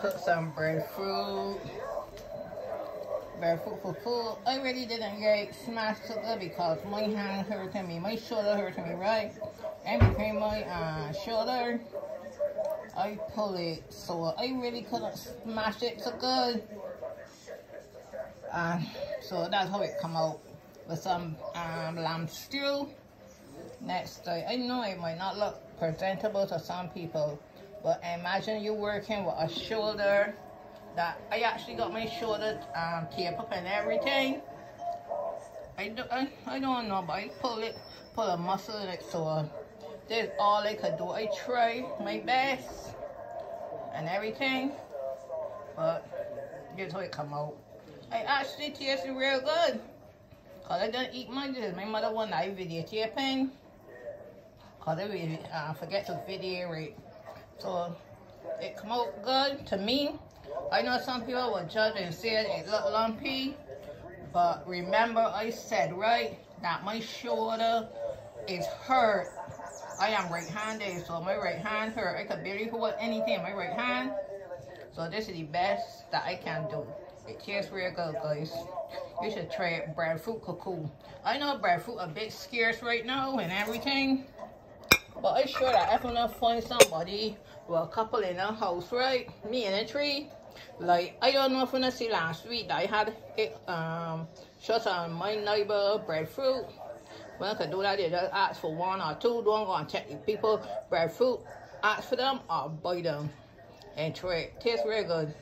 cook some breadfruit. Breadfruit for food. I really didn't get smashed sugar because my hand hurting me, my shoulder hurting me, right? And between my uh, shoulder, I pull it so I really couldn't smash it so good. Uh, so that's how it come out with some um, lamb stew. Next, I, I know it might not look presentable to some people, but imagine you're working with a shoulder that I actually got my shoulder um, tape up and everything. I, do, I, I don't know, but I pull it, pull a muscle in it, so uh, that's all I could do. I try my best and everything, but here's how it come out. I actually tasted real good. Cause I don't eat much. My mother one I videotaping. Cause I really uh, forget to video it. So it come out good to me. I know some people will judge and say it look lumpy. But remember I said, right, that my shoulder is hurt. I am right-handed, so my right hand hurt. I could barely hold anything in my right hand. So this is the best that I can do. It tastes real good, guys. You should try it, breadfruit cou cou. I know breadfruit a bit scarce right now and everything. But I'm sure that if I'm gonna find somebody with a couple in a house, right? Me and a tree. Like, I don't know if I'm gonna see last week that I had it, um, shots on my neighbor breadfruit. When I could do that, they just ask for one or two. Don't go and check the people breadfruit. Ask for them or buy them and try. Tastes very good.